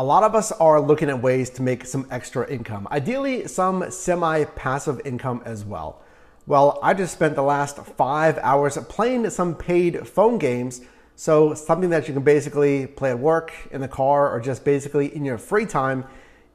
A lot of us are looking at ways to make some extra income, ideally, some semi passive income as well. Well, I just spent the last five hours playing some paid phone games. So, something that you can basically play at work, in the car, or just basically in your free time.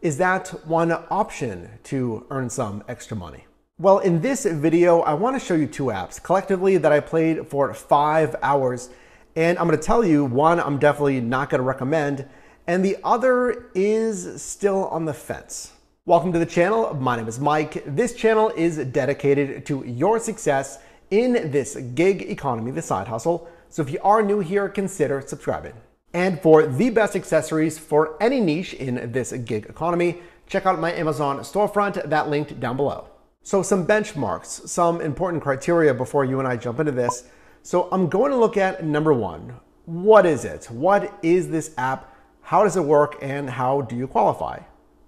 Is that one option to earn some extra money? Well, in this video, I want to show you two apps collectively that I played for five hours. And I'm going to tell you one I'm definitely not going to recommend and the other is still on the fence. Welcome to the channel. My name is Mike. This channel is dedicated to your success in this gig economy, the side hustle. So if you are new here, consider subscribing. And for the best accessories for any niche in this gig economy, check out my Amazon storefront, that linked down below. So some benchmarks, some important criteria before you and I jump into this. So I'm going to look at number one. What is it? What is this app? How does it work and how do you qualify?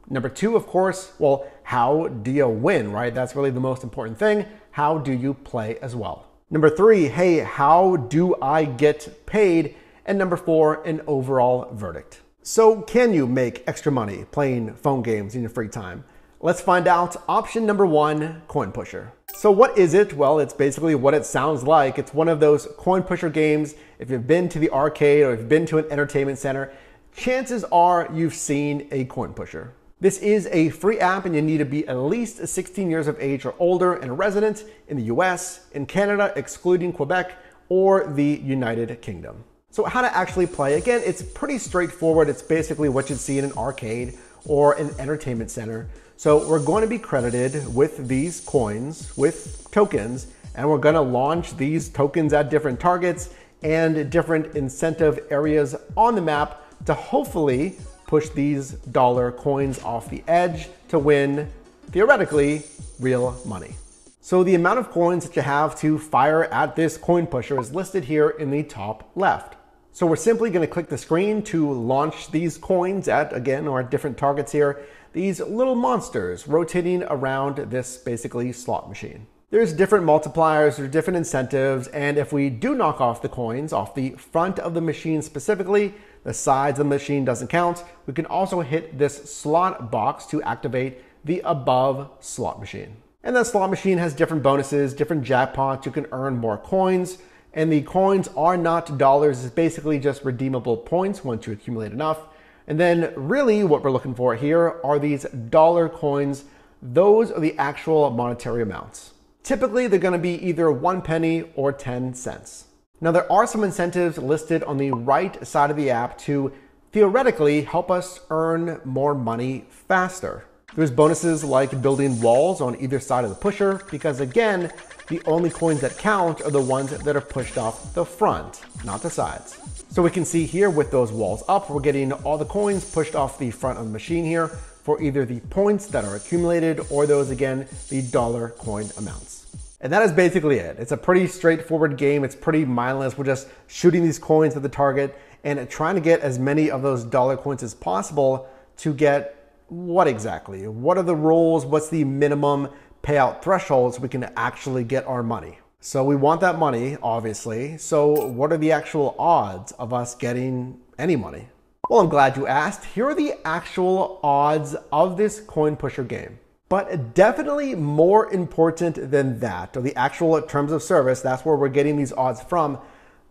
Number two, of course, well, how do you win, right? That's really the most important thing. How do you play as well? Number three, hey, how do I get paid? And number four, an overall verdict. So, can you make extra money playing phone games in your free time? Let's find out. Option number one Coin Pusher. So, what is it? Well, it's basically what it sounds like. It's one of those coin pusher games. If you've been to the arcade or if you've been to an entertainment center, chances are you've seen a coin pusher. This is a free app and you need to be at least 16 years of age or older and a resident in the US, in Canada, excluding Quebec, or the United Kingdom. So how to actually play? Again, it's pretty straightforward. It's basically what you'd see in an arcade or an entertainment center. So we're going to be credited with these coins, with tokens, and we're gonna launch these tokens at different targets and different incentive areas on the map to hopefully push these dollar coins off the edge to win, theoretically, real money. So the amount of coins that you have to fire at this coin pusher is listed here in the top left. So we're simply gonna click the screen to launch these coins at, again, our different targets here, these little monsters rotating around this basically slot machine. There's different multipliers, there's different incentives, and if we do knock off the coins off the front of the machine specifically, the sides of the machine doesn't count. We can also hit this slot box to activate the above slot machine. And that slot machine has different bonuses, different jackpots. You can earn more coins. And the coins are not dollars. It's basically just redeemable points once you accumulate enough. And then really what we're looking for here are these dollar coins. Those are the actual monetary amounts. Typically, they're gonna be either one penny or 10 cents. Now, there are some incentives listed on the right side of the app to theoretically help us earn more money faster. There's bonuses like building walls on either side of the pusher, because again, the only coins that count are the ones that are pushed off the front, not the sides. So we can see here with those walls up, we're getting all the coins pushed off the front of the machine here for either the points that are accumulated or those again, the dollar coin amounts. And that is basically it. It's a pretty straightforward game. It's pretty mindless. We're just shooting these coins at the target and trying to get as many of those dollar coins as possible to get what exactly? What are the rules? What's the minimum payout threshold so we can actually get our money? So we want that money, obviously. So what are the actual odds of us getting any money? Well, I'm glad you asked. Here are the actual odds of this coin pusher game. But definitely more important than that, or the actual terms of service, that's where we're getting these odds from.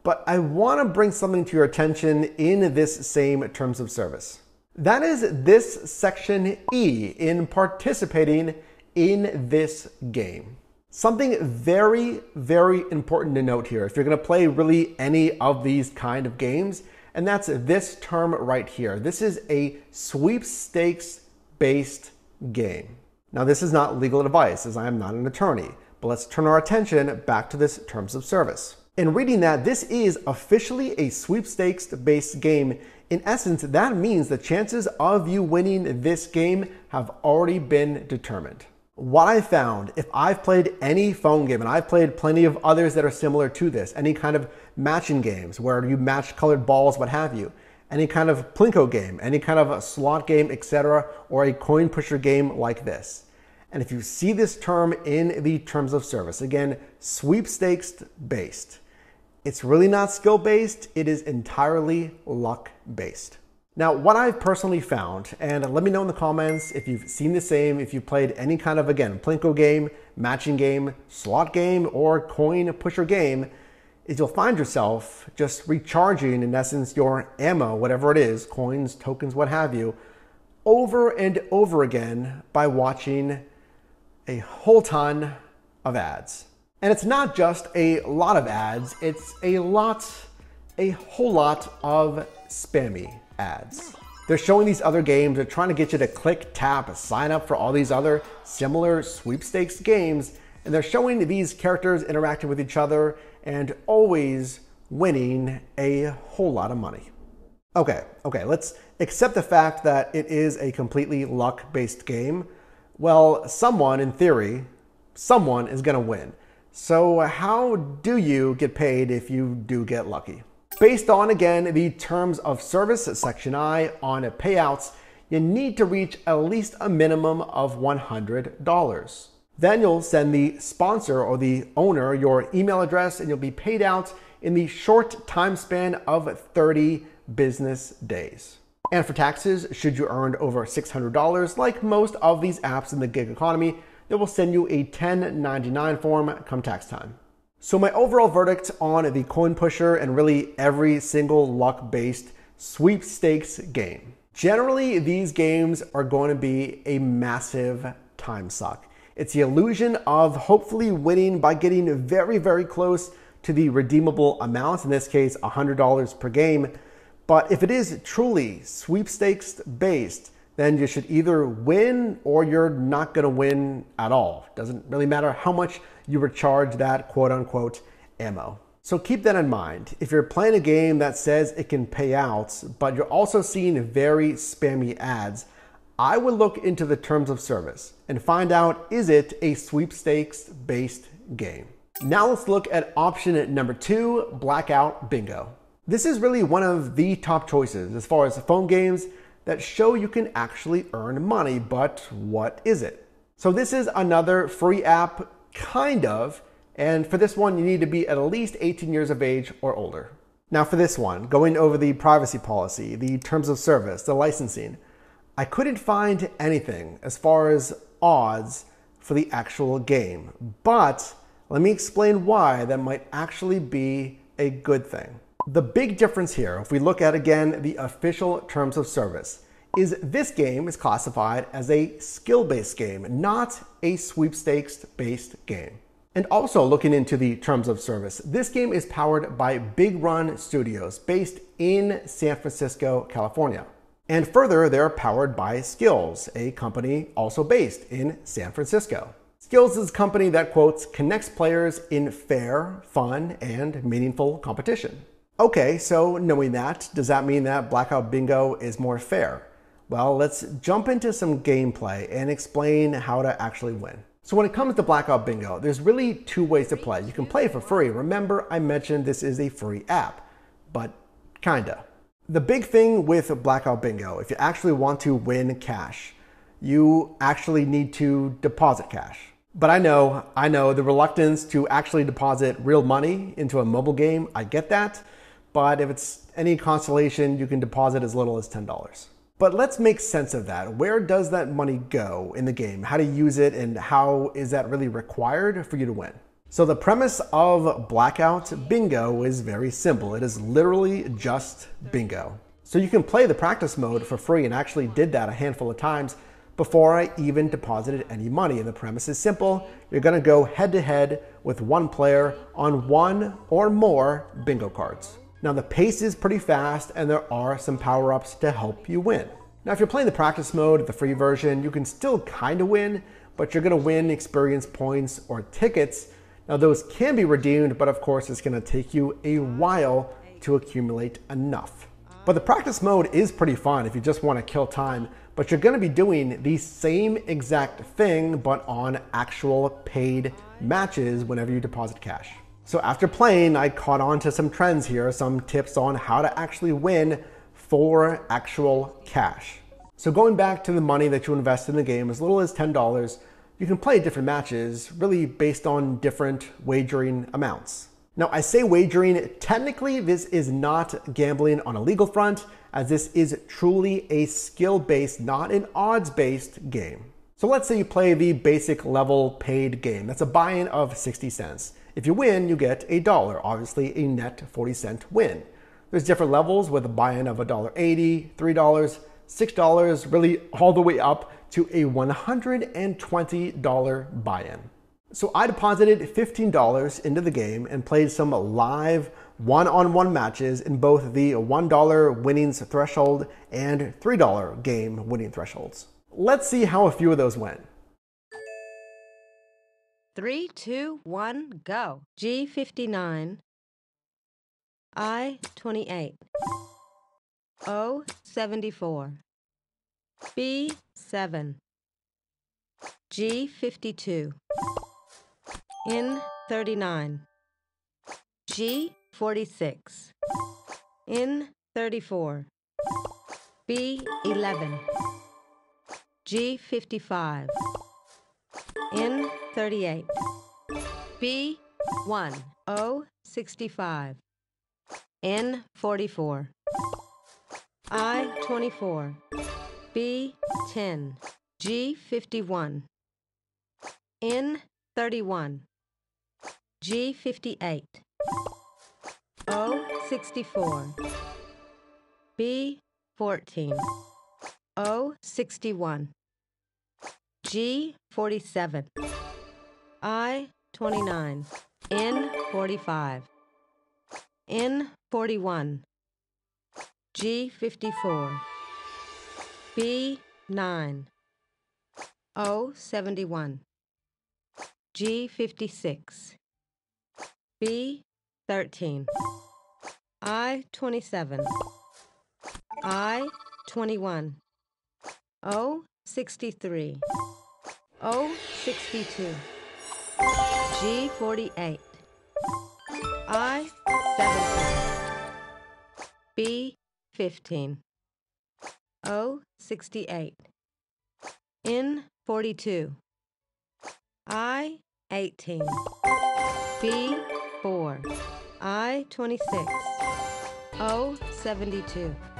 But I want to bring something to your attention in this same terms of service. That is this section E in participating in this game. Something very, very important to note here if you're going to play really any of these kind of games, and that's this term right here. This is a sweepstakes based game. Now, this is not legal advice as I am not an attorney, but let's turn our attention back to this terms of service. In reading that, this is officially a sweepstakes based game. In essence, that means the chances of you winning this game have already been determined. What I found, if I've played any phone game, and I've played plenty of others that are similar to this, any kind of matching games where you match colored balls, what have you, any kind of plinko game, any kind of a slot game, etc., or a coin pusher game like this. And if you see this term in the terms of service, again, sweepstakes based, it's really not skill based, it is entirely luck based. Now, what I've personally found, and let me know in the comments if you've seen the same, if you've played any kind of, again, Plinko game, matching game, slot game, or coin pusher game, is you'll find yourself just recharging, in essence, your ammo, whatever it is, coins, tokens, what have you, over and over again by watching a whole ton of ads. And it's not just a lot of ads, it's a lot, a whole lot of spammy ads. They're showing these other games, they're trying to get you to click, tap, sign up for all these other similar sweepstakes games, and they're showing these characters interacting with each other and always winning a whole lot of money. Okay, okay, let's accept the fact that it is a completely luck based game. Well, someone, in theory, someone is gonna win. So, how do you get paid if you do get lucky? Based on, again, the terms of service, section I, on payouts, you need to reach at least a minimum of $100. Then you'll send the sponsor or the owner your email address and you'll be paid out in the short time span of 30 business days. And for taxes, should you earn over $600, like most of these apps in the gig economy, they will send you a 1099 form come tax time. So my overall verdict on the coin pusher and really every single luck based sweepstakes game. Generally, these games are going to be a massive time suck. It's the illusion of hopefully winning by getting very, very close to the redeemable amount, in this case, $100 per game. But if it is truly sweepstakes based, then you should either win or you're not going to win at all. Doesn't really matter how much you were charged that quote unquote ammo. So keep that in mind. If you're playing a game that says it can pay out, but you're also seeing very spammy ads, I would look into the terms of service and find out is it a sweepstakes based game. Now let's look at option number two, Blackout Bingo. This is really one of the top choices as far as phone games that show you can actually earn money, but what is it? So this is another free app kind of. And for this one, you need to be at least 18 years of age or older. Now, for this one, going over the privacy policy, the terms of service, the licensing, I couldn't find anything as far as odds for the actual game. But let me explain why that might actually be a good thing. The big difference here, if we look at again the official terms of service, is this game is classified as a skill-based game, not a sweepstakes-based game. And also looking into the terms of service, this game is powered by Big Run Studios based in San Francisco, California. And further, they're powered by Skillz, a company also based in San Francisco. Skillz is a company that quotes connects players in fair, fun, and meaningful competition. Okay, so knowing that, does that mean that Blackout Bingo is more fair? Well, let's jump into some gameplay and explain how to actually win. So when it comes to Blackout Bingo, there's really two ways to play. You can play for free. Remember, I mentioned this is a free app, but kinda. The big thing with Blackout Bingo, if you actually want to win cash, you actually need to deposit cash. But I know, I know the reluctance to actually deposit real money into a mobile game, I get that. But if it's any consolation, you can deposit as little as $10. But let's make sense of that. Where does that money go in the game? How to use it and how is that really required for you to win? So the premise of Blackout Bingo is very simple. It is literally just bingo. So you can play the practice mode for free and actually did that a handful of times before I even deposited any money. And the premise is simple. You're gonna go head to head with one player on one or more bingo cards. Now the pace is pretty fast and there are some power-ups to help you win. Now if you're playing the practice mode, the free version, you can still kind of win, but you're gonna win experience points or tickets. Now those can be redeemed, but of course it's gonna take you a while to accumulate enough. But the practice mode is pretty fun if you just wanna kill time, but you're gonna be doing the same exact thing, but on actual paid matches whenever you deposit cash. So after playing, I caught on to some trends here, some tips on how to actually win for actual cash. So going back to the money that you invest in the game, as little as $10, you can play different matches really based on different wagering amounts. Now I say wagering, technically this is not gambling on a legal front as this is truly a skill based, not an odds based game. So let's say you play the basic level paid game. That's a buy in of 60 cents. If you win, you get a dollar, obviously a net 40 cent win. There's different levels with a buy in of $1.80, $3, $6, really all the way up to a $120 buy in. So I deposited $15 into the game and played some live one on one matches in both the $1 winnings threshold and $3 game winning thresholds. Let's see how a few of those went. Three, two, one, go. G59, I28, O74, B7, G52, N39, G46, N34, B11, G55, N38, B1, O65, N44, I24, B10, G51, N31, G58, O64, B14, O61, G47, I29, N45, N41, G54, B9, O71, G56, B13, I27, I21, O63, O62, G48, I17, B15, O68, N42, I18, B4, I26, O72.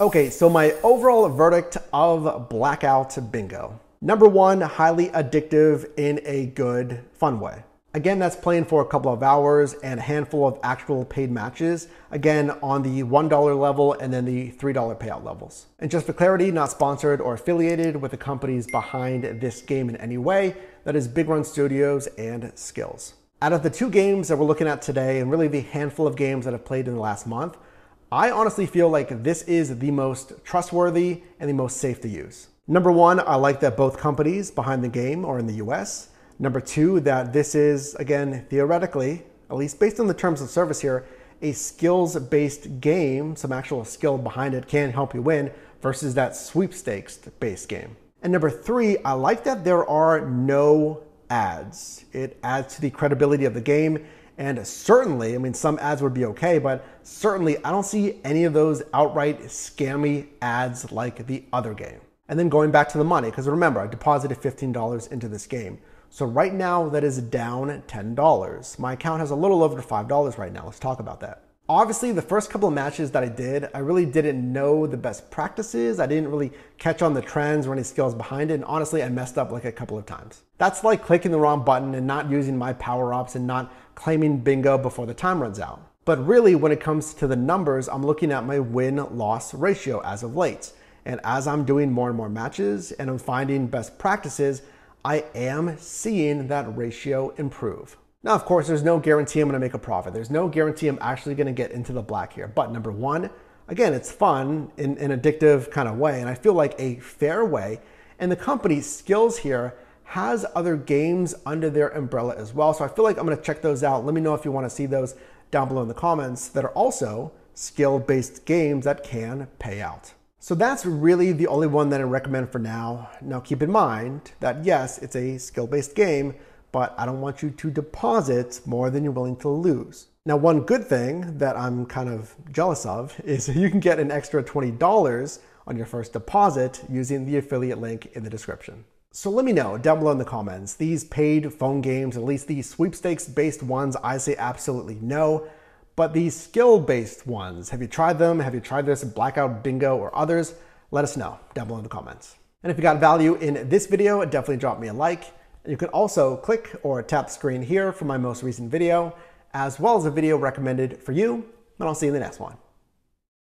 Okay, so my overall verdict of Blackout Bingo. Number one, highly addictive in a good, fun way. Again, that's playing for a couple of hours and a handful of actual paid matches. Again, on the $1 level and then the $3 payout levels. And just for clarity, not sponsored or affiliated with the companies behind this game in any way. That is Big Run Studios and Skillz. Out of the two games that we're looking at today, and really the handful of games that I've played in the last month, I honestly feel like this is the most trustworthy and the most safe to use. Number one, I like that both companies behind the game are in the US. Number two, that this is, again, theoretically, at least based on the terms of service here, a skills based game, some actual skill behind it can help you win, versus that sweepstakes based game. And number three, I like that there are no ads. It adds to the credibility of the game and certainly, I mean, some ads would be okay, but certainly I don't see any of those outright scammy ads like the other game. And then going back to the money, because remember, I deposited $15 into this game. So right now that is down $10. My account has a little over $5 right now. Let's talk about that. Obviously, the first couple of matches that I did, I really didn't know the best practices. I didn't really catch on the trends or any skills behind it. And honestly, I messed up like a couple of times. That's like clicking the wrong button and not using my power ups and not claiming bingo before the time runs out. But really, when it comes to the numbers, I'm looking at my win loss ratio as of late. And as I'm doing more and more matches and I'm finding best practices, I am seeing that ratio improve. Now, of course, there's no guarantee I'm to make a profit. There's no guarantee I'm actually going to get into the black here. But number one, again, it's fun in an addictive kind of way. And I feel like a fair way. And the company Skillz here has other games under their umbrella as well. So I feel like I'm going to check those out. Let me know if you want to see those down below in the comments that are also skill based games that can pay out. So that's really the only one that I recommend for now. Now keep in mind that yes, it's a skill based game but I don't want you to deposit more than you're willing to lose. Now, one good thing that I'm kind of jealous of is you can get an extra $20 on your first deposit using the affiliate link in the description. So let me know down below in the comments. These paid phone games, at least these sweepstakes based ones, I say absolutely no. But these skill based ones, have you tried them? Have you tried this Blackout Bingo or others? Let us know down below in the comments. And if you got value in this video, definitely drop me a like. You can also click or tap the screen here for my most recent video, as well as a video recommended for you. And I'll see you in the next one.